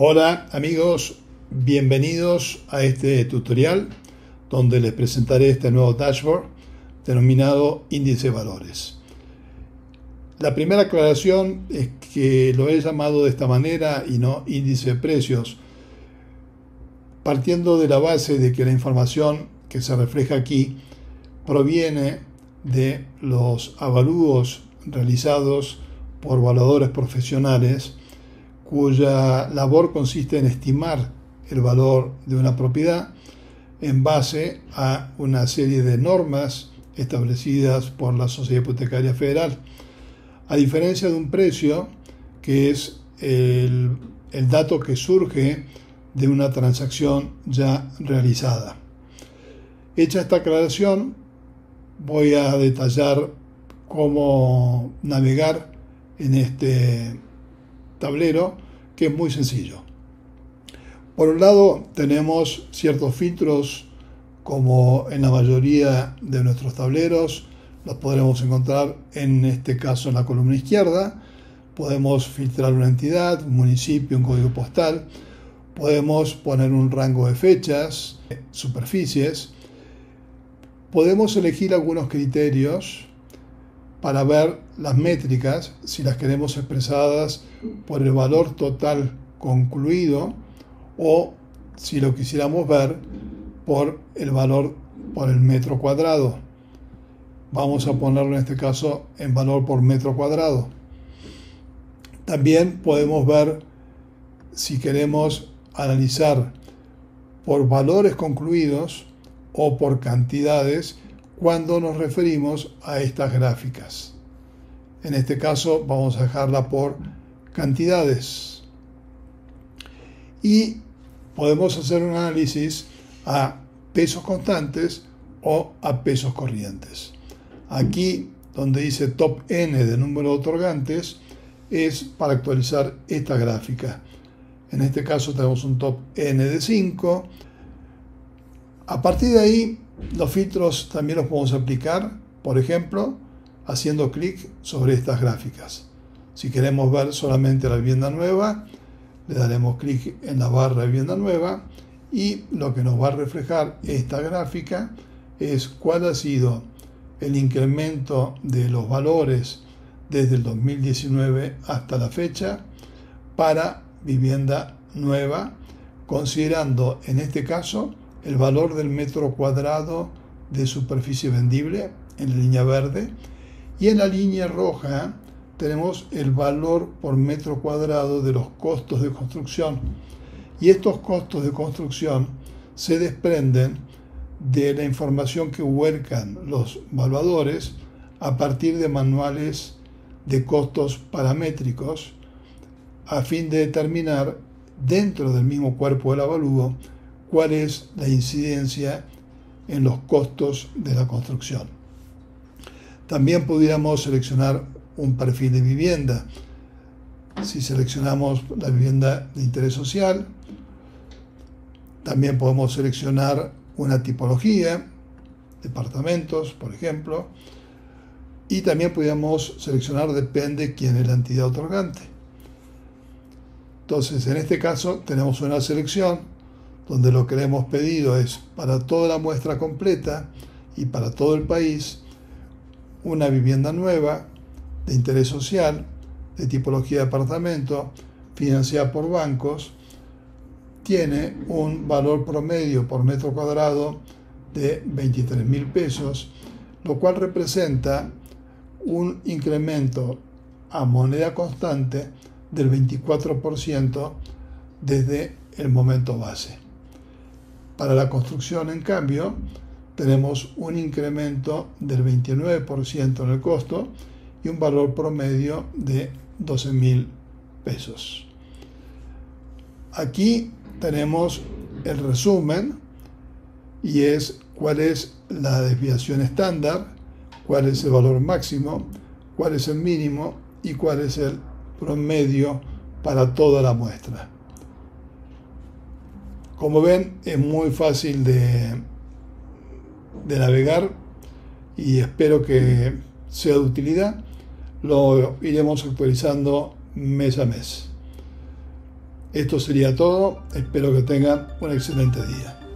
Hola amigos, bienvenidos a este tutorial donde les presentaré este nuevo dashboard denominado índice de valores. La primera aclaración es que lo he llamado de esta manera y no índice de precios, partiendo de la base de que la información que se refleja aquí proviene de los avalúos realizados por evaluadores profesionales cuya labor consiste en estimar el valor de una propiedad en base a una serie de normas establecidas por la Sociedad Hipotecaria Federal, a diferencia de un precio que es el, el dato que surge de una transacción ya realizada. Hecha esta aclaración, voy a detallar cómo navegar en este tablero que es muy sencillo. Por un lado tenemos ciertos filtros como en la mayoría de nuestros tableros, los podremos encontrar en este caso en la columna izquierda. Podemos filtrar una entidad, un municipio, un código postal. Podemos poner un rango de fechas, superficies. Podemos elegir algunos criterios para ver las métricas, si las queremos expresadas por el valor total concluido o si lo quisiéramos ver por el valor por el metro cuadrado. Vamos a ponerlo en este caso en valor por metro cuadrado. También podemos ver si queremos analizar por valores concluidos o por cantidades cuando nos referimos a estas gráficas. En este caso vamos a dejarla por cantidades. Y podemos hacer un análisis a pesos constantes o a pesos corrientes. Aquí donde dice top n de número de otorgantes es para actualizar esta gráfica. En este caso tenemos un top n de 5. A partir de ahí los filtros también los podemos aplicar, por ejemplo, haciendo clic sobre estas gráficas. Si queremos ver solamente la vivienda nueva, le daremos clic en la barra de vivienda nueva y lo que nos va a reflejar esta gráfica es cuál ha sido el incremento de los valores desde el 2019 hasta la fecha para vivienda nueva, considerando en este caso el valor del metro cuadrado de superficie vendible en la línea verde y en la línea roja tenemos el valor por metro cuadrado de los costos de construcción. Y estos costos de construcción se desprenden de la información que huercan los evaluadores a partir de manuales de costos paramétricos a fin de determinar dentro del mismo cuerpo del avalúo cuál es la incidencia en los costos de la construcción. También pudiéramos seleccionar un perfil de vivienda. Si seleccionamos la vivienda de interés social, también podemos seleccionar una tipología, departamentos, por ejemplo, y también podríamos seleccionar depende quién es la entidad otorgante. Entonces, en este caso tenemos una selección donde lo que le hemos pedido es para toda la muestra completa y para todo el país una vivienda nueva de interés social, de tipología de apartamento, financiada por bancos, tiene un valor promedio por metro cuadrado de 23 mil pesos, lo cual representa un incremento a moneda constante del 24% desde el momento base. Para la construcción, en cambio, tenemos un incremento del 29% en el costo y un valor promedio de 12 mil pesos. Aquí tenemos el resumen y es cuál es la desviación estándar, cuál es el valor máximo, cuál es el mínimo y cuál es el promedio para toda la muestra. Como ven, es muy fácil de, navegar y espero que sea de utilidad. Lo iremos actualizando mes a mes. Esto sería todo. Espero que tengan un excelente día.